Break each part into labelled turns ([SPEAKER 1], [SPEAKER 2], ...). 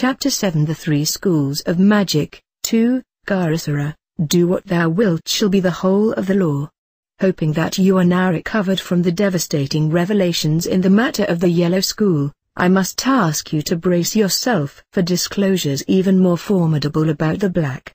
[SPEAKER 1] Chapter 7 The Three Schools of Magic, 2, Care Soror, Do what thou wilt shall be the whole of the law. Hoping that you are now recovered from the devastating revelations in the matter of the Yellow School, I must ask you to brace yourself for disclosures even more formidable about the Black.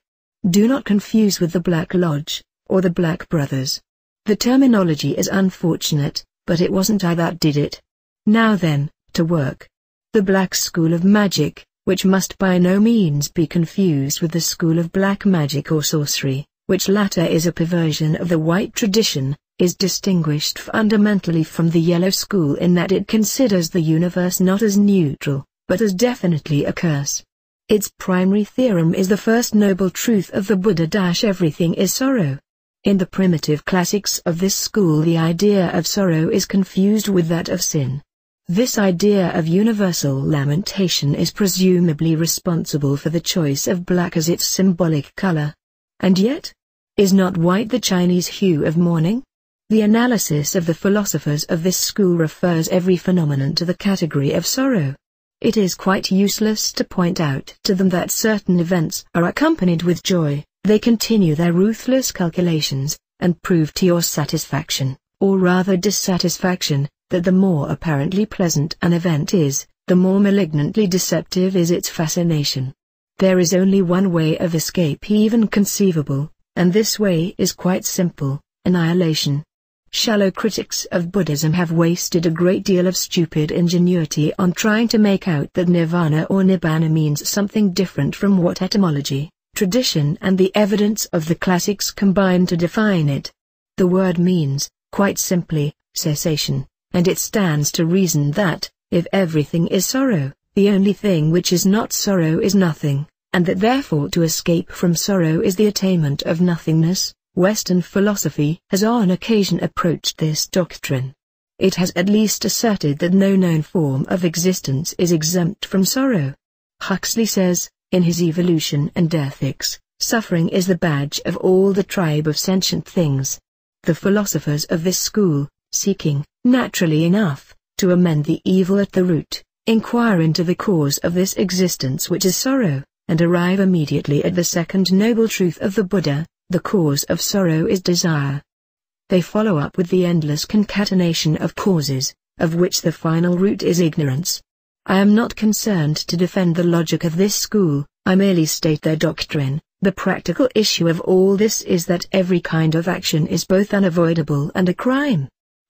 [SPEAKER 1] Do not confuse with the Black Lodge, or the Black Brothers. The terminology is unfortunate, but it wasn't I that did it. Now then, to work. The Black School of Magic, which must by no means be confused with the school of black magic or sorcery, which latter is a perversion of the white tradition, is distinguished fundamentally from the yellow school in that it considers the universe not as neutral, but as definitely a curse. Its primary theorem is the first noble truth of the Buddha everything is sorrow. In the primitive classics of this school the idea of sorrow is confused with that of sin. This idea of universal lamentation is presumably responsible for the choice of black as its symbolic color. And yet? Is not white the Chinese hue of mourning? The analysis of the philosophers of this school refers every phenomenon to the category of sorrow. It is quite useless to point out to them that certain events are accompanied with joy, they continue their ruthless calculations, and prove to your satisfaction, or rather dissatisfaction, that the more apparently pleasant an event is, the more malignantly deceptive is its fascination. There is only one way of escape even conceivable, and this way is quite simple, annihilation. Shallow critics of Buddhism have wasted a great deal of stupid ingenuity on trying to make out that nirvana or nibbana means something different from what etymology, tradition and the evidence of the classics combine to define it. The word means, quite simply, cessation and it stands to reason that, if everything is sorrow, the only thing which is not sorrow is nothing, and that therefore to escape from sorrow is the attainment of nothingness. Western philosophy has on occasion approached this doctrine. It has at least asserted that no known form of existence is exempt from sorrow. Huxley says, in his Evolution and Ethics, suffering is the badge of all the tribe of sentient things. The philosophers of this school, seeking, naturally enough, to amend the evil at the root, inquire into the cause of this existence which is sorrow, and arrive immediately at the second noble truth of the Buddha, the cause of sorrow is desire. They follow up with the endless concatenation of causes, of which the final root is ignorance. I am not concerned to defend the logic of this school, I merely state their doctrine. The practical issue of all this is that every kind of action is both unavoidable and a crime.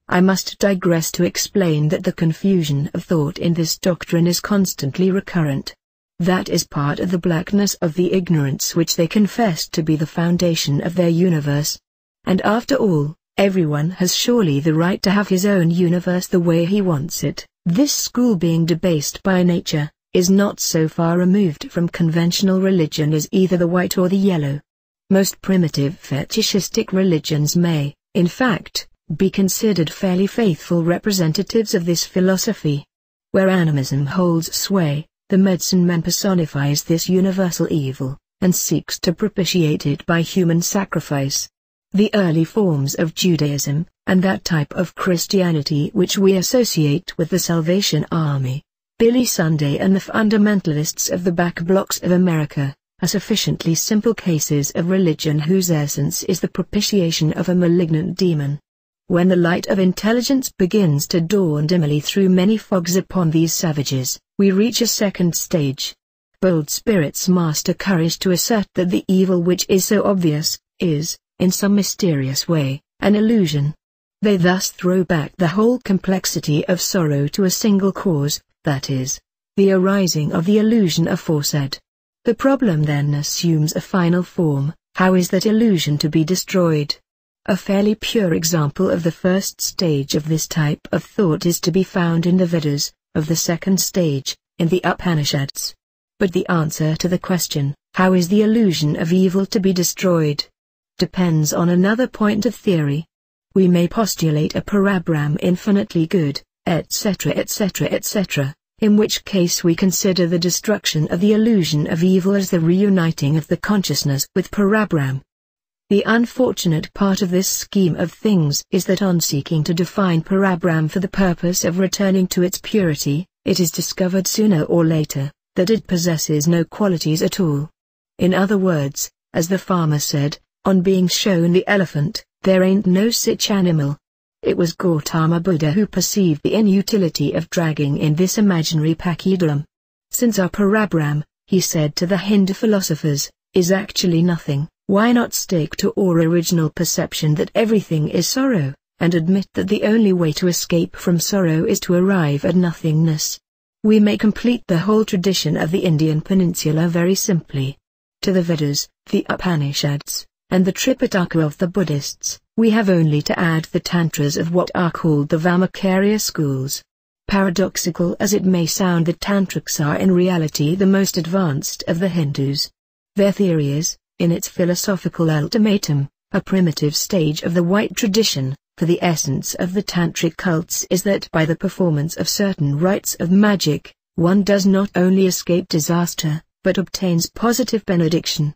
[SPEAKER 1] I must digress to explain that the confusion of thought in this doctrine is constantly recurrent. That is part of the blackness of the ignorance which they confess to be the foundation of their universe. And after all, everyone has surely the right to have his own universe the way he wants it. This school being debased by nature, is not so far removed from conventional religion as either the white or the yellow. Most primitive fetishistic religions may, in fact, be considered fairly faithful representatives of this philosophy. Where animism holds sway, the medicine man personifies this universal evil, and seeks to propitiate it by human sacrifice. The early forms of Judaism, and that type of Christianity which we associate with the Salvation Army, Billy Sunday and the fundamentalists of the back blocks of America, are sufficiently simple cases of religion whose essence is the propitiation of a malignant demon. When the light of intelligence begins to dawn dimly through many fogs upon these savages, we reach a second stage. Bold spirits master courage to assert that the evil which is so obvious, is, in some mysterious way, an illusion. They thus throw back the whole complexity of sorrow to a single cause, that is, the arising of the illusion aforesaid. The problem then assumes a final form, how is that illusion to be destroyed? A fairly pure example of the first stage of this type of thought is to be found in the Vedas, of the second stage, in the Upanishads. But the answer to the question, how is the illusion of evil to be destroyed, depends on another point of theory. We may postulate a parabrahm infinitely good, etc. etc. etc., in which case we consider the destruction of the illusion of evil as the reuniting of the consciousness with parabrahm. The unfortunate part of this scheme of things is that on seeking to define parabrahm for the purpose of returning to its purity, it is discovered sooner or later, that it possesses no qualities at all. In other words, as the farmer said, on being shown the elephant, there ain't no sich animal. It was Gautama Buddha who perceived the inutility of dragging in this imaginary pachyderm. Since our parabrahm, he said to the Hindu philosophers, is actually nothing, why not stick to our original perception that everything is sorrow, and admit that the only way to escape from sorrow is to arrive at nothingness? We may complete the whole tradition of the Indian peninsula very simply. To the Vedas, the Upanishads, and the Tripitaka of the Buddhists, we have only to add the Tantras of what are called the Vamacharya schools. Paradoxical as it may sound the Tantrics are in reality the most advanced of the Hindus. Their theory is, in its philosophical ultimatum, a primitive stage of the white tradition, for the essence of the tantric cults is that by the performance of certain rites of magic, one does not only escape disaster, but obtains positive benediction.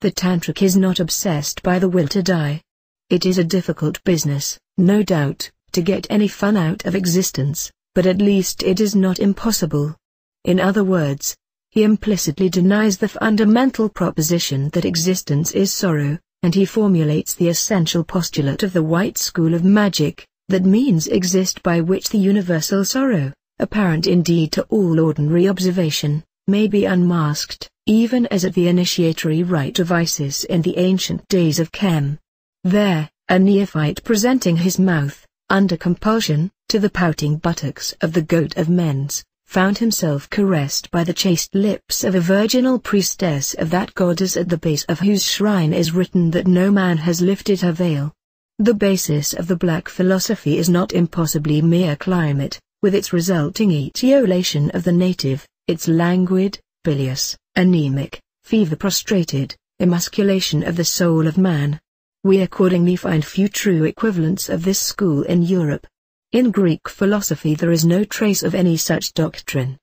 [SPEAKER 1] The tantric is not obsessed by the will to die. It is a difficult business, no doubt, to get any fun out of existence, but at least it is not impossible. In other words, he implicitly denies the fundamental proposition that existence is sorrow, and he formulates the essential postulate of the white school of magic, that means exist by which the universal sorrow, apparent indeed to all ordinary observation, may be unmasked, even as at the initiatory rite of Isis in the ancient days of Khem. There, a neophyte presenting his mouth, under compulsion, to the pouting buttocks of the goat of Mendes, found himself caressed by the chaste lips of a virginal priestess of that goddess at the base of whose shrine is written that no man has lifted her veil. The basis of the black philosophy is not impossibly mere climate, with its resulting etiolation of the native, its languid, bilious, anemic, fever-prostrated, emasculation of the soul of man. We accordingly find few true equivalents of this school in Europe. In Greek philosophy there is no trace of any such doctrine.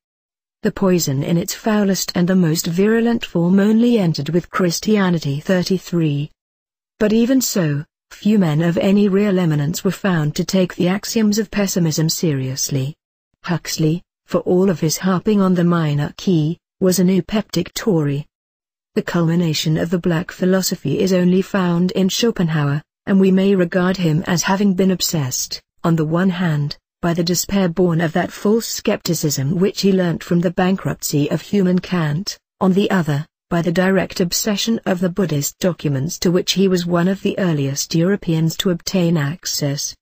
[SPEAKER 1] The poison in its foulest and the most virulent form only entered with Christianity 33. But even so, few men of any real eminence were found to take the axioms of pessimism seriously. Huxley, for all of his harping on the minor key, was an eupeptic Tory. The culmination of the black philosophy is only found in Schopenhauer, and we may regard him as having been obsessed, on the one hand, by the despair born of that false skepticism which he learnt from the bankruptcy of Hume and Kant, on the other, by the direct obsession of the Buddhist documents to which he was one of the earliest Europeans to obtain access.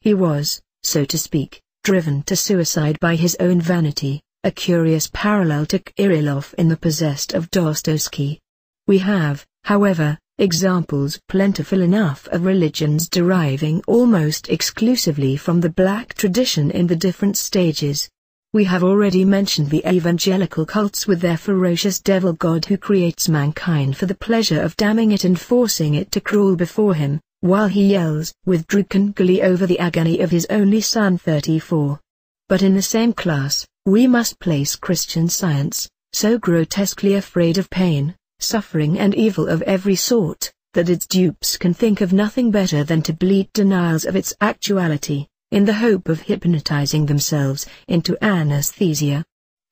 [SPEAKER 1] He was, so to speak, driven to suicide by his own vanity, a curious parallel to Kirillov in the possessed of Dostoevsky. We have, however, examples plentiful enough of religions deriving almost exclusively from the black tradition in the different stages. We have already mentioned the evangelical cults with their ferocious devil god who creates mankind for the pleasure of damning it and forcing it to crawl before him, while he yells with drunken glee over the agony of his only son 34. But in the same class, we must place Christian science, so grotesquely afraid of pain, suffering and evil of every sort, that its dupes can think of nothing better than to bleat denials of its actuality, in the hope of hypnotizing themselves into anesthesia.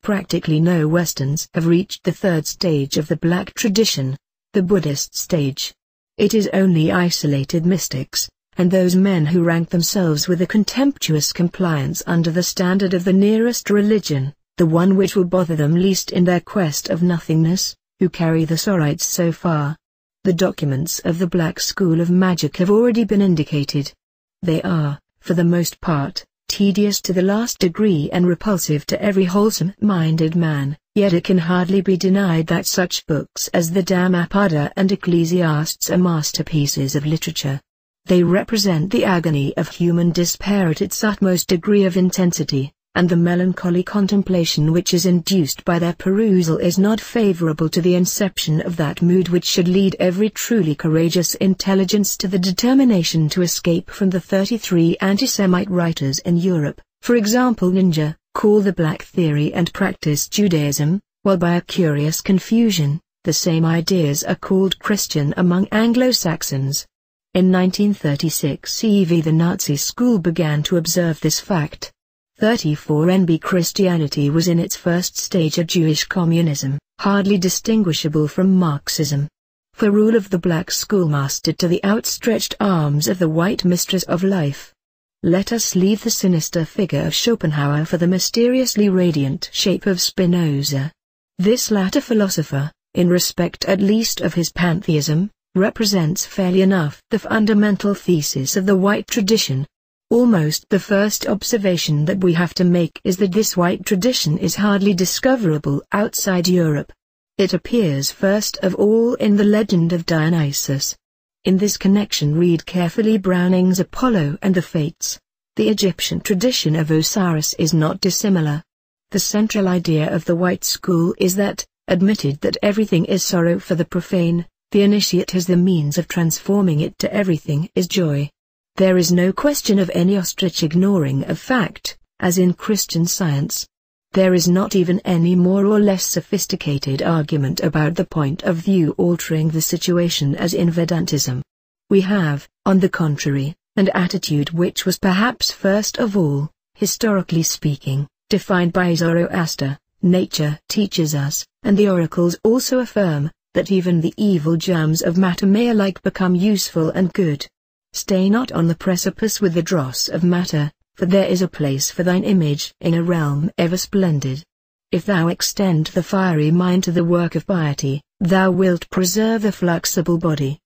[SPEAKER 1] Practically no Westerns have reached the third stage of the black tradition, the Buddhist stage. It is only isolated mystics, and those men who rank themselves with a contemptuous compliance under the standard of the nearest religion, the one which will bother them least in their quest of nothingness, who carry the Sorites so far. The documents of the Black School of Magic have already been indicated. They are, for the most part, tedious to the last degree and repulsive to every wholesome-minded man. Yet it can hardly be denied that such books as the Dhammapada and Ecclesiastes are masterpieces of literature. They represent the agony of human despair at its utmost degree of intensity, and the melancholy contemplation which is induced by their perusal is not favorable to the inception of that mood which should lead every truly courageous intelligence to the determination to escape from the 33 anti-Semite writers in Europe, for example Nietzsche, call the Black Theory and practice Judaism, while by a curious confusion, the same ideas are called Christian among Anglo-Saxons. In 1936 EV the Nazi school began to observe this fact. 34 NB Christianity was in its first stage a Jewish communism, hardly distinguishable from Marxism. For rule of the black schoolmaster to the outstretched arms of the white mistress of life. Let us leave the sinister figure of Schopenhauer for the mysteriously radiant shape of Spinoza. This latter philosopher, in respect at least of his pantheism, represents fairly enough the fundamental thesis of the white tradition. Almost the first observation that we have to make is that this white tradition is hardly discoverable outside Europe. It appears first of all in the legend of Dionysus. In this connection read carefully Browning's Apollo and the Fates. The Egyptian tradition of Osiris is not dissimilar. The central idea of the white school is that, admitted that everything is sorrow for the profane, the initiate has the means of transforming it to everything is joy. There is no question of any ostrich ignoring of fact, as in Christian science. There is not even any more or less sophisticated argument about the point of view altering the situation as in Vedantism. We have, on the contrary, an attitude which was perhaps first of all, historically speaking, defined by Zoroaster, nature teaches us, and the oracles also affirm, that even the evil germs of matter may alike become useful and good. Stay not on the precipice with the dross of matter, for there is a place for thine image in a realm ever splendid. If thou extend the fiery mind to the work of piety, thou wilt preserve the flexible body.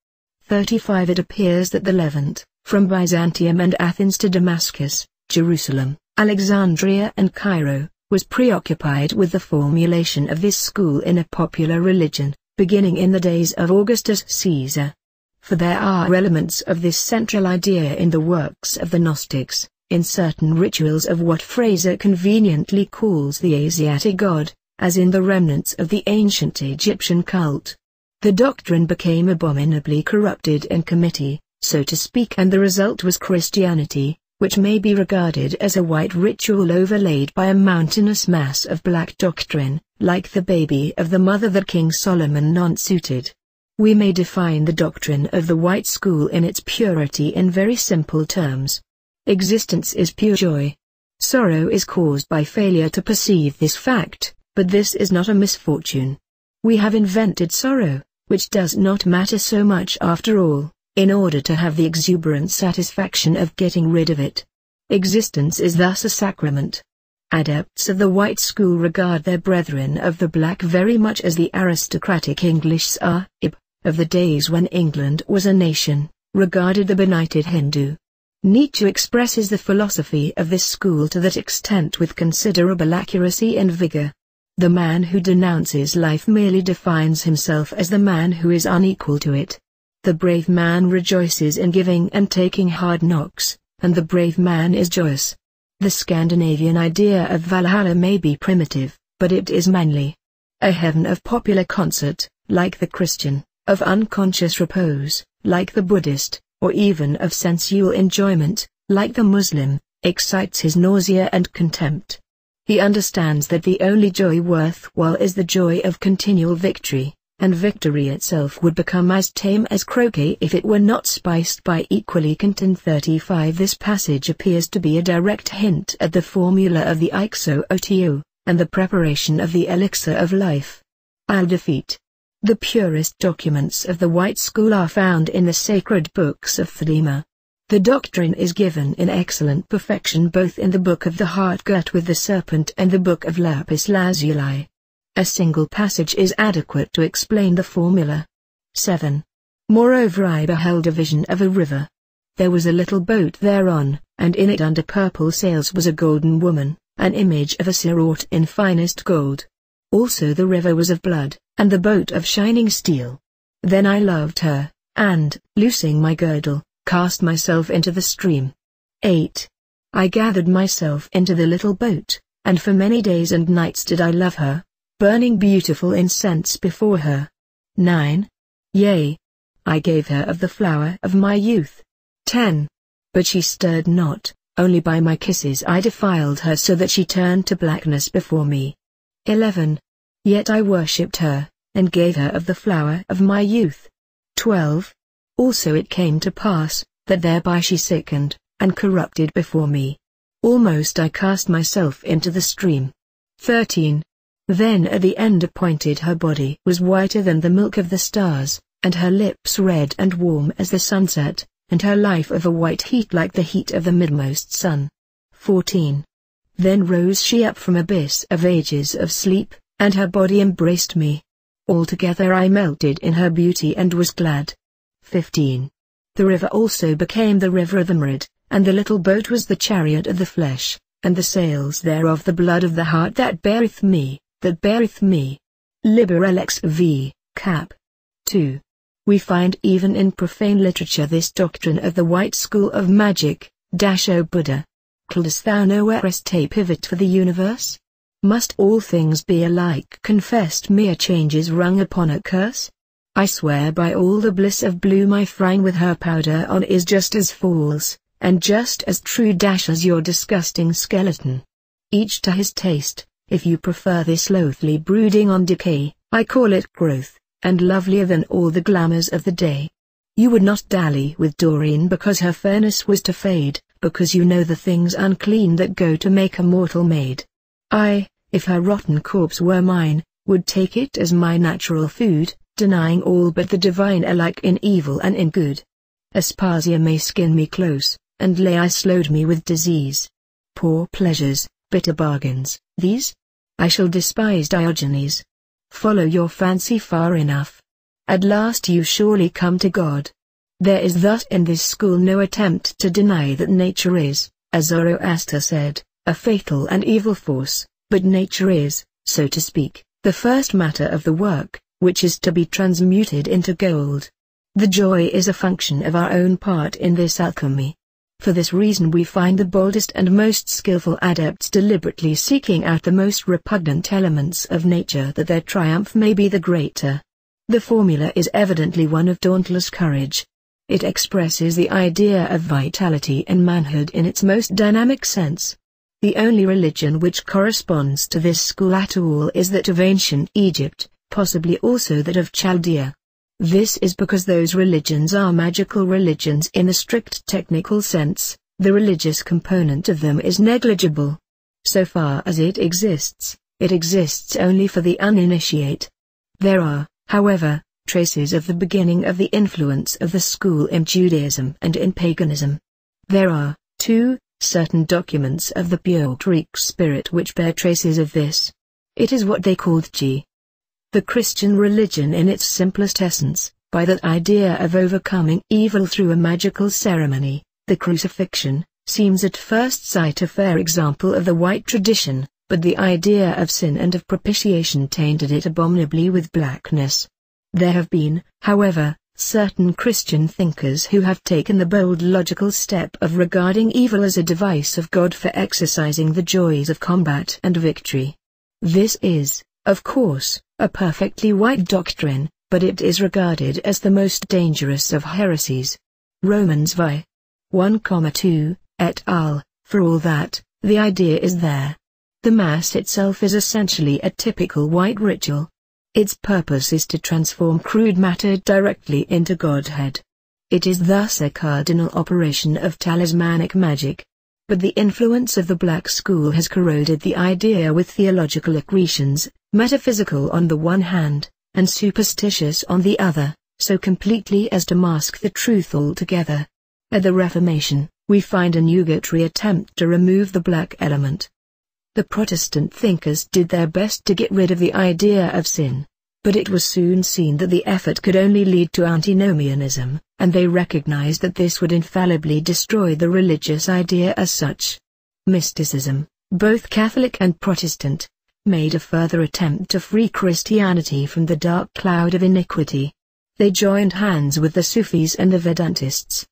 [SPEAKER 1] 35 It appears that the Levant, from Byzantium and Athens to Damascus, Jerusalem, Alexandria and Cairo, was preoccupied with the formulation of this school in a popular religion, beginning in the days of Augustus Caesar. For there are elements of this central idea in the works of the Gnostics, in certain rituals of what Frazer conveniently calls the Asiatic god, as in the remnants of the ancient Egyptian cult. The doctrine became abominably corrupted in committee, so to speak and the result was Christianity, which may be regarded as a white ritual overlaid by a mountainous mass of black doctrine, like the baby of the mother that King Solomon non-suited. We may define the doctrine of the white school in its purity in very simple terms. Existence is pure joy. Sorrow is caused by failure to perceive this fact, but this is not a misfortune. We have invented sorrow, which does not matter so much after all in order to have the exuberant satisfaction of getting rid of it. Existence is thus a sacrament. Adepts of the white school regard their brethren of the black very much as the aristocratic English Sahib, of the days when England was a nation, regarded the benighted Hindu. Nietzsche expresses the philosophy of this school to that extent with considerable accuracy and vigor. The man who denounces life merely defines himself as the man who is unequal to it. The brave man rejoices in giving and taking hard knocks, and the brave man is joyous. The Scandinavian idea of Valhalla may be primitive, but it is manly. A heaven of popular concert, like the Christian, of unconscious repose, like the Buddhist, or even of sensual enjoyment, like the Muslim, excites his nausea and contempt. He understands that the only joy worthwhile is the joy of continual victory and victory itself would become as tame as croquet if it were not spiced by equally content 35 This passage appears to be a direct hint at the formula of the Ixo Oto, and the preparation of the elixir of life. I'll defeat. The purest documents of the White School are found in the sacred books of Thelema. The doctrine is given in excellent perfection both in the Book of the Heart Girt with the Serpent and the Book of Lapis Lazuli. A single passage is adequate to explain the formula. 7. Moreover I beheld a vision of a river. There was a little boat thereon, and in it under purple sails was a golden woman, an image of a wrought in finest gold. Also the river was of blood, and the boat of shining steel. Then I loved her, and, loosing my girdle, cast myself into the stream. 8. I gathered myself into the little boat, and for many days and nights did I love her, burning beautiful incense before her. 9. Yea. I gave her of the flower of my youth. 10. But she stirred not, only by my kisses I defiled her so that she turned to blackness before me. 11. Yet I worshipped her, and gave her of the flower of my youth. 12. Also it came to pass, that thereby she sickened, and corrupted before me. Almost I cast myself into the stream. 13. Then at the end appointed her body was whiter than the milk of the stars, and her lips red and warm as the sunset, and her life of a white heat like the heat of the midmost sun. 14. Then rose she up from abyss of ages of sleep, and her body embraced me. Altogether I melted in her beauty and was glad. 15. The river also became the river of Emerald, and the little boat was the chariot of the flesh, and the sails thereof the blood of the heart that beareth me, that beareth me. Liber LX v. Cap. 2. We find even in profane literature this doctrine of the white school of magic, dash o Buddha. Dost thou know a pivot for the universe? Must all things be alike confessed mere changes rung upon a curse? I swear by all the bliss of blue my Phryne with her powder on is just as false, and just as true dash as your disgusting skeleton. Each to his taste, if you prefer this loathly brooding on decay, I call it growth, and lovelier than all the glamours of the day. You would not dally with Doreen because her fairness was to fade, because you know the things unclean that go to make a mortal maid. I, if her rotten corpse were mine, would take it as my natural food, denying all but the divine alike in evil and in good. Aspasia may skin me close, and Lais load me with disease. Poor pleasures, bitter bargains, these? I shall despise Diogenes. Follow your fancy far enough. At last you surely come to God. There is thus in this school no attempt to deny that nature is, as Zoroaster said, a fatal and evil force, but nature is, so to speak, the first matter of the work, which is to be transmuted into gold. The joy is a function of our own part in this alchemy. For this reason we find the boldest and most skillful adepts deliberately seeking out the most repugnant elements of nature that their triumph may be the greater. The formula is evidently one of dauntless courage. It expresses the idea of vitality and manhood in its most dynamic sense. The only religion which corresponds to this school at all is that of ancient Egypt, possibly also that of Chaldea. This is because those religions are magical religions in the strict technical sense, the religious component of them is negligible. So far as it exists, it exists only for the uninitiate. There are, however, traces of the beginning of the influence of the school in Judaism and in paganism. There are, too, certain documents of the pure Greek spirit which bear traces of this. It is what they called G. The Christian religion in its simplest essence, by that idea of overcoming evil through a magical ceremony, the crucifixion, seems at first sight a fair example of the white tradition, but the idea of sin and of propitiation tainted it abominably with blackness. There have been, however, certain Christian thinkers who have taken the bold logical step of regarding evil as a device of God for exercising the joys of combat and victory. This is, of course, a perfectly white doctrine, but it is regarded as the most dangerous of heresies. Romans vi. 1,2, et al., for all that, the idea is there. The Mass itself is essentially a typical white ritual. Its purpose is to transform crude matter directly into Godhead. It is thus a cardinal operation of talismanic magic. But the influence of the Black School has corroded the idea with theological accretions, metaphysical on the one hand, and superstitious on the other, so completely as to mask the truth altogether. At the Reformation, we find a nugatory attempt to remove the black element. The Protestant thinkers did their best to get rid of the idea of sin, but it was soon seen that the effort could only lead to antinomianism, and they recognized that this would infallibly destroy the religious idea as such. Mysticism, both Catholic and Protestant, made a further attempt to free Christianity from the dark cloud of iniquity. They joined hands with the Sufis and the Vedantists.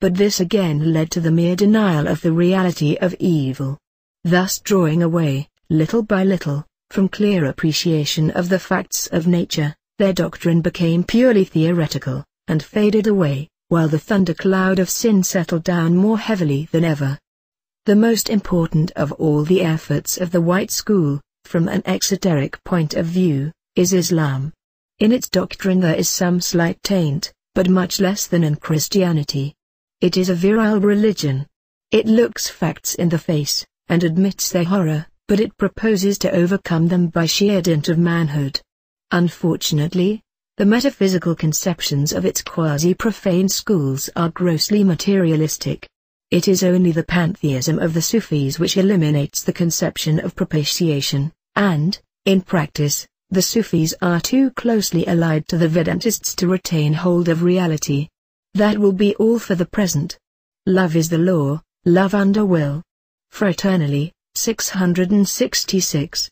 [SPEAKER 1] But this again led to the mere denial of the reality of evil. Thus drawing away, little by little, from clear appreciation of the facts of nature, their doctrine became purely theoretical, and faded away, while the thundercloud of sin settled down more heavily than ever. The most important of all the efforts of the White School, from an exoteric point of view, is Islam. In its doctrine there is some slight taint, but much less than in Christianity. It is a virile religion. It looks facts in the face, and admits their horror, but it proposes to overcome them by sheer dint of manhood. Unfortunately, the metaphysical conceptions of its quasi-profane schools are grossly materialistic. It is only the pantheism of the Sufis which eliminates the conception of propitiation, and, in practice, the Sufis are too closely allied to the Vedantists to retain hold of reality. That will be all for the present. Love is the law, love under will. Fraternally, 666.